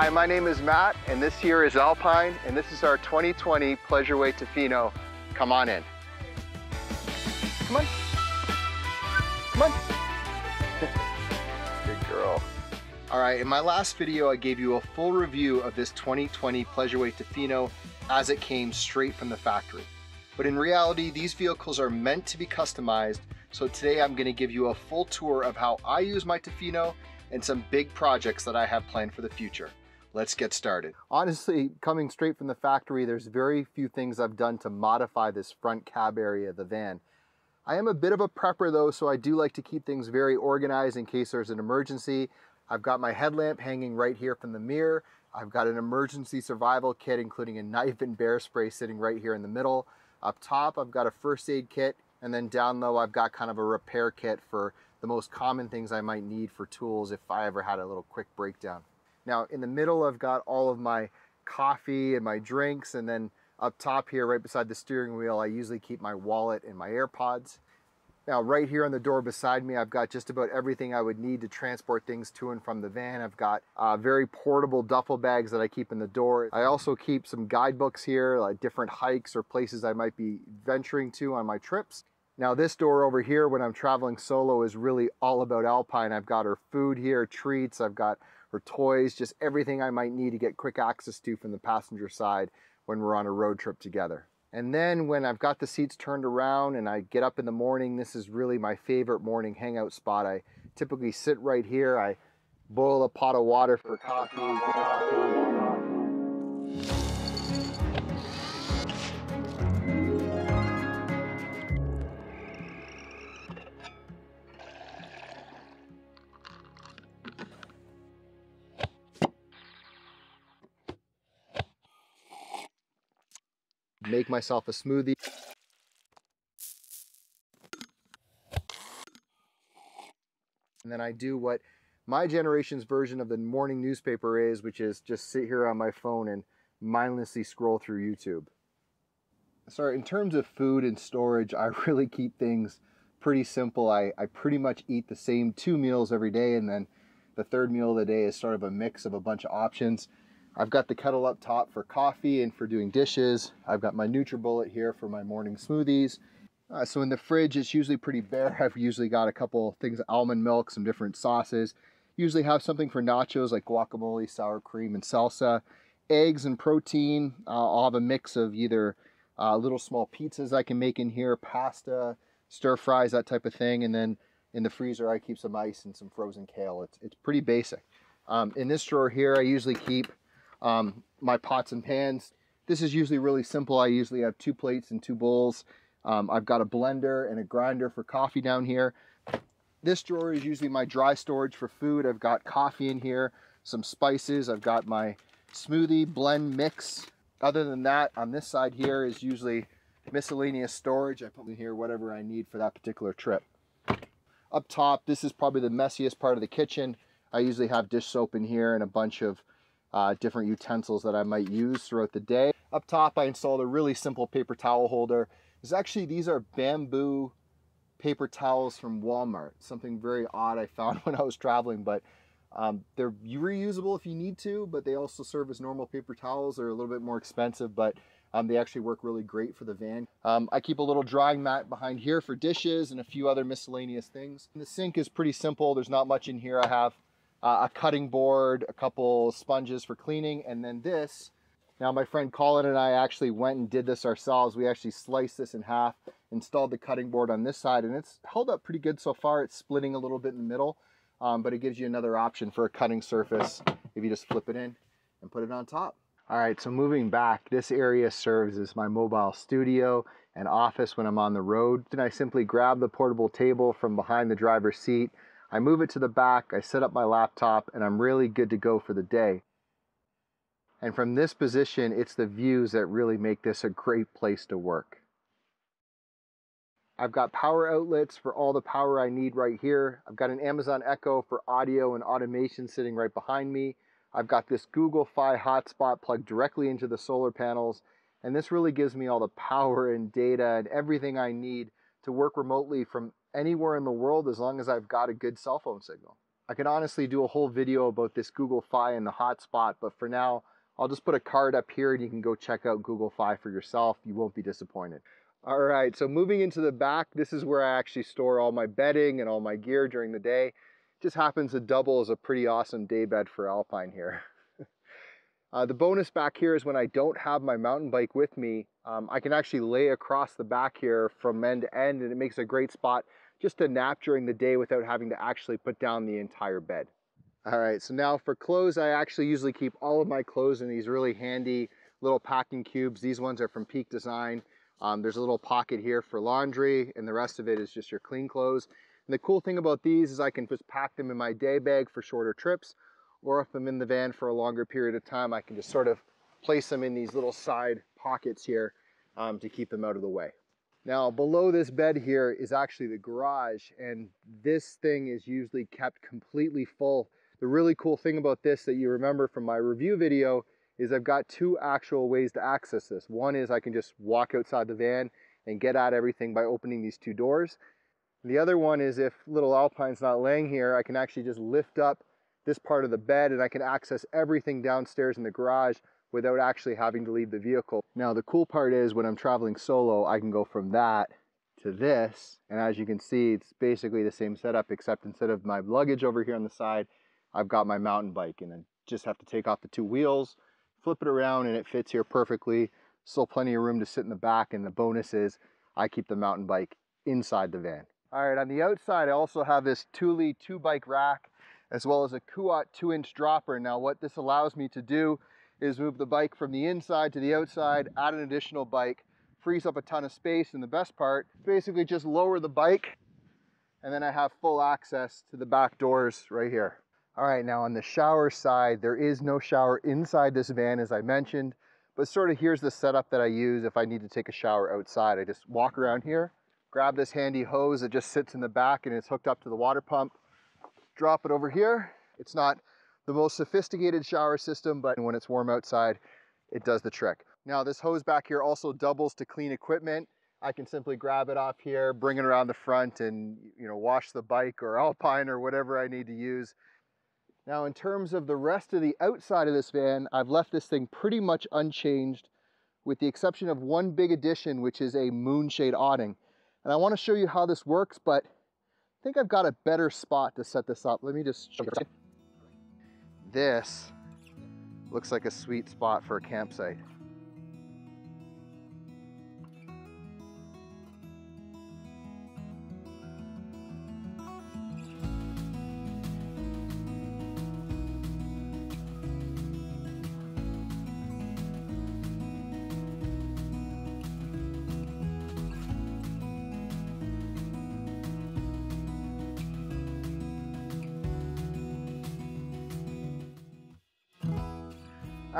Hi, my name is Matt, and this here is Alpine, and this is our 2020 Pleasureway Tofino. Come on in. Come on. Come on. Good girl. All right, in my last video, I gave you a full review of this 2020 Pleasureway Tofino as it came straight from the factory. But in reality, these vehicles are meant to be customized, so today I'm gonna give you a full tour of how I use my Tofino and some big projects that I have planned for the future. Let's get started. Honestly, coming straight from the factory, there's very few things I've done to modify this front cab area of the van. I am a bit of a prepper though, so I do like to keep things very organized in case there's an emergency. I've got my headlamp hanging right here from the mirror. I've got an emergency survival kit, including a knife and bear spray sitting right here in the middle. Up top, I've got a first aid kit, and then down low, I've got kind of a repair kit for the most common things I might need for tools if I ever had a little quick breakdown. Now in the middle, I've got all of my coffee and my drinks. And then up top here, right beside the steering wheel, I usually keep my wallet and my AirPods. Now right here on the door beside me, I've got just about everything I would need to transport things to and from the van. I've got uh, very portable duffel bags that I keep in the door. I also keep some guidebooks here, like different hikes or places I might be venturing to on my trips. Now this door over here when I'm traveling solo is really all about Alpine. I've got her food here, treats, I've got or toys, just everything I might need to get quick access to from the passenger side when we're on a road trip together. And then when I've got the seats turned around and I get up in the morning, this is really my favorite morning hangout spot. I typically sit right here. I boil a pot of water for coffee. Make myself a smoothie. And then I do what my generation's version of the morning newspaper is, which is just sit here on my phone and mindlessly scroll through YouTube. So in terms of food and storage, I really keep things pretty simple. I, I pretty much eat the same two meals every day and then the third meal of the day is sort of a mix of a bunch of options. I've got the kettle up top for coffee and for doing dishes. I've got my NutriBullet here for my morning smoothies. Uh, so in the fridge, it's usually pretty bare. I've usually got a couple things, almond milk, some different sauces. Usually have something for nachos like guacamole, sour cream, and salsa. Eggs and protein. Uh, I'll have a mix of either uh, little small pizzas I can make in here, pasta, stir fries, that type of thing. And then in the freezer, I keep some ice and some frozen kale. It's, it's pretty basic. Um, in this drawer here, I usually keep um, my pots and pans. This is usually really simple. I usually have two plates and two bowls. Um, I've got a blender and a grinder for coffee down here. This drawer is usually my dry storage for food. I've got coffee in here, some spices. I've got my smoothie blend mix. Other than that, on this side here is usually miscellaneous storage. I put in here whatever I need for that particular trip. Up top, this is probably the messiest part of the kitchen. I usually have dish soap in here and a bunch of uh, different utensils that I might use throughout the day. Up top, I installed a really simple paper towel holder. It's actually, these are bamboo paper towels from Walmart. Something very odd I found when I was traveling, but um, they're reusable if you need to, but they also serve as normal paper towels. They're a little bit more expensive, but um, they actually work really great for the van. Um, I keep a little drying mat behind here for dishes and a few other miscellaneous things. And the sink is pretty simple. There's not much in here. I have uh, a cutting board, a couple sponges for cleaning, and then this. Now my friend Colin and I actually went and did this ourselves. We actually sliced this in half, installed the cutting board on this side, and it's held up pretty good so far. It's splitting a little bit in the middle, um, but it gives you another option for a cutting surface if you just flip it in and put it on top. All right, so moving back, this area serves as my mobile studio and office when I'm on the road. Then I simply grab the portable table from behind the driver's seat, I move it to the back, I set up my laptop, and I'm really good to go for the day. And from this position, it's the views that really make this a great place to work. I've got power outlets for all the power I need right here. I've got an Amazon Echo for audio and automation sitting right behind me. I've got this Google Fi hotspot plugged directly into the solar panels. And this really gives me all the power and data and everything I need to work remotely from anywhere in the world as long as I've got a good cell phone signal. I could honestly do a whole video about this Google Fi and the hotspot, but for now, I'll just put a card up here and you can go check out Google Fi for yourself. You won't be disappointed. All right, so moving into the back, this is where I actually store all my bedding and all my gear during the day. Just happens to double as a pretty awesome day bed for Alpine here. uh, the bonus back here is when I don't have my mountain bike with me, um, I can actually lay across the back here from end to end and it makes a great spot just a nap during the day without having to actually put down the entire bed. All right, so now for clothes, I actually usually keep all of my clothes in these really handy little packing cubes. These ones are from Peak Design. Um, there's a little pocket here for laundry and the rest of it is just your clean clothes. And the cool thing about these is I can just pack them in my day bag for shorter trips or if I'm in the van for a longer period of time, I can just sort of place them in these little side pockets here um, to keep them out of the way. Now below this bed here is actually the garage and this thing is usually kept completely full. The really cool thing about this that you remember from my review video is I've got two actual ways to access this. One is I can just walk outside the van and get at everything by opening these two doors. The other one is if little Alpine's not laying here, I can actually just lift up this part of the bed and I can access everything downstairs in the garage without actually having to leave the vehicle. Now the cool part is when I'm traveling solo, I can go from that to this. And as you can see, it's basically the same setup, except instead of my luggage over here on the side, I've got my mountain bike and I just have to take off the two wheels, flip it around and it fits here perfectly. Still plenty of room to sit in the back and the bonus is I keep the mountain bike inside the van. All right, on the outside, I also have this Thule two bike rack as well as a Kuat two inch dropper. Now what this allows me to do is move the bike from the inside to the outside, add an additional bike, frees up a ton of space. And the best part, basically just lower the bike and then I have full access to the back doors right here. All right, now on the shower side, there is no shower inside this van, as I mentioned, but sort of here's the setup that I use if I need to take a shower outside. I just walk around here, grab this handy hose that just sits in the back and it's hooked up to the water pump, drop it over here. It's not the most sophisticated shower system, but when it's warm outside, it does the trick. Now this hose back here also doubles to clean equipment. I can simply grab it off here, bring it around the front and you know wash the bike or Alpine or whatever I need to use. Now in terms of the rest of the outside of this van, I've left this thing pretty much unchanged with the exception of one big addition, which is a moonshade awning. And I wanna show you how this works, but I think I've got a better spot to set this up. Let me just. This looks like a sweet spot for a campsite.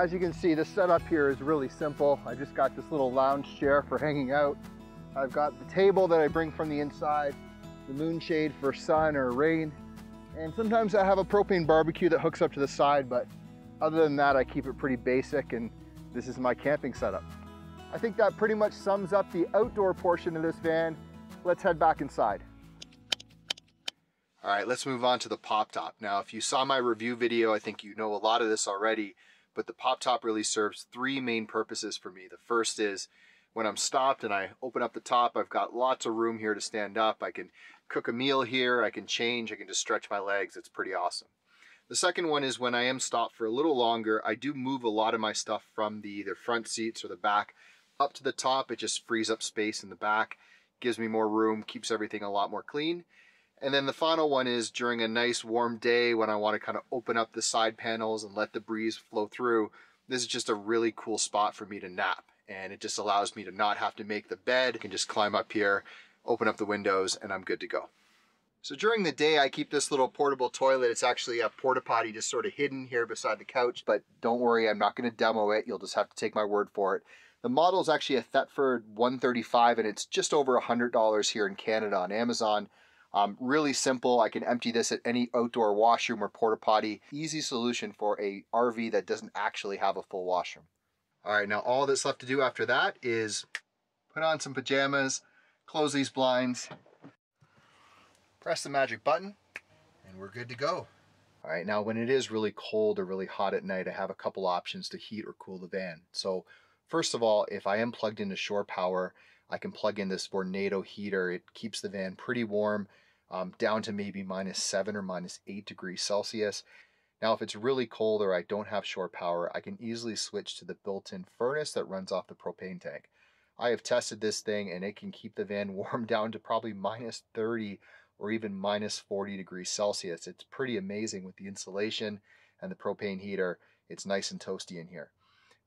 As you can see, the setup here is really simple. I just got this little lounge chair for hanging out. I've got the table that I bring from the inside, the moonshade for sun or rain, and sometimes I have a propane barbecue that hooks up to the side, but other than that, I keep it pretty basic and this is my camping setup. I think that pretty much sums up the outdoor portion of this van. Let's head back inside. All right, let's move on to the pop top. Now, if you saw my review video, I think you know a lot of this already, but the pop top really serves three main purposes for me. The first is when I'm stopped and I open up the top, I've got lots of room here to stand up. I can cook a meal here, I can change, I can just stretch my legs. It's pretty awesome. The second one is when I am stopped for a little longer, I do move a lot of my stuff from the either front seats or the back up to the top. It just frees up space in the back, gives me more room, keeps everything a lot more clean. And then the final one is during a nice warm day when I want to kind of open up the side panels and let the breeze flow through. This is just a really cool spot for me to nap. And it just allows me to not have to make the bed. I can just climb up here, open up the windows, and I'm good to go. So during the day, I keep this little portable toilet. It's actually a porta potty just sort of hidden here beside the couch, but don't worry, I'm not gonna demo it. You'll just have to take my word for it. The model is actually a Thetford 135 and it's just over $100 here in Canada on Amazon. Um, really simple. I can empty this at any outdoor washroom or porta potty. Easy solution for a RV that doesn't actually have a full washroom. All right, now all that's left to do after that is put on some pajamas, close these blinds, press the magic button, and we're good to go. All right, now when it is really cold or really hot at night, I have a couple options to heat or cool the van. So first of all, if I am plugged into shore power, I can plug in this Vornado heater. It keeps the van pretty warm um, down to maybe minus seven or minus eight degrees Celsius. Now, if it's really cold or I don't have shore power, I can easily switch to the built-in furnace that runs off the propane tank. I have tested this thing and it can keep the van warm down to probably minus 30 or even minus 40 degrees Celsius. It's pretty amazing with the insulation and the propane heater. It's nice and toasty in here.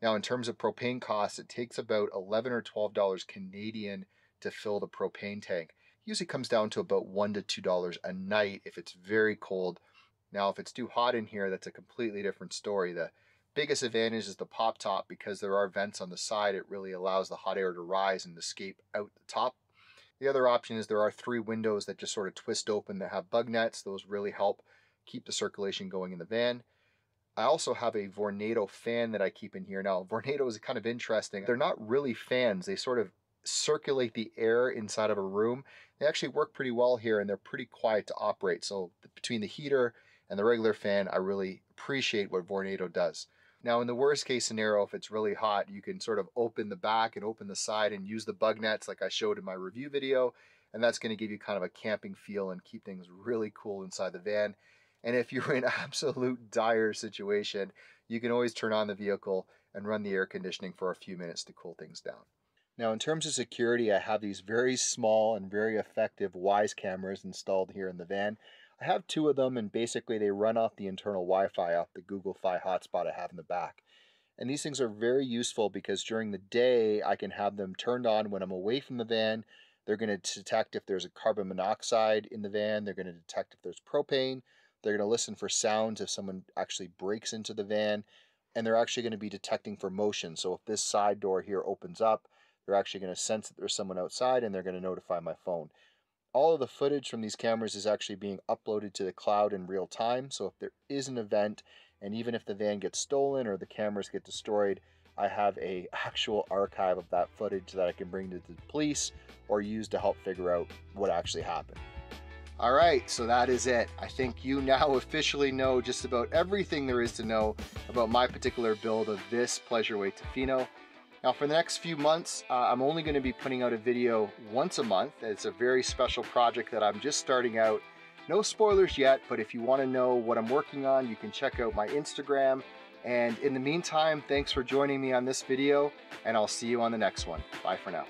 Now, in terms of propane costs, it takes about 11 or 12 dollars Canadian to fill the propane tank. Usually comes down to about one to two dollars a night if it's very cold. Now, if it's too hot in here, that's a completely different story. The biggest advantage is the pop top because there are vents on the side. It really allows the hot air to rise and escape out the top the other option is there are three windows that just sort of twist open that have bug nets. Those really help keep the circulation going in the van. I also have a Vornado fan that I keep in here. Now, Vornado is kind of interesting. They're not really fans. They sort of circulate the air inside of a room. They actually work pretty well here and they're pretty quiet to operate. So between the heater and the regular fan, I really appreciate what Vornado does. Now, in the worst case scenario, if it's really hot, you can sort of open the back and open the side and use the bug nets like I showed in my review video. And that's going to give you kind of a camping feel and keep things really cool inside the van. And if you're in absolute dire situation, you can always turn on the vehicle and run the air conditioning for a few minutes to cool things down. Now, in terms of security, I have these very small and very effective Wyze cameras installed here in the van. I have two of them, and basically they run off the internal Wi-Fi off the Google Fi hotspot I have in the back. And these things are very useful because during the day I can have them turned on when I'm away from the van. They're going to detect if there's a carbon monoxide in the van. They're going to detect if there's propane. They're going to listen for sounds if someone actually breaks into the van. And they're actually going to be detecting for motion. So if this side door here opens up, they're actually going to sense that there's someone outside and they're going to notify my phone all of the footage from these cameras is actually being uploaded to the cloud in real time. So if there is an event, and even if the van gets stolen or the cameras get destroyed, I have a actual archive of that footage that I can bring to the police or use to help figure out what actually happened. All right, so that is it. I think you now officially know just about everything there is to know about my particular build of this Pleasureway Tofino. Now for the next few months, uh, I'm only going to be putting out a video once a month. It's a very special project that I'm just starting out. No spoilers yet, but if you want to know what I'm working on, you can check out my Instagram. And in the meantime, thanks for joining me on this video, and I'll see you on the next one. Bye for now.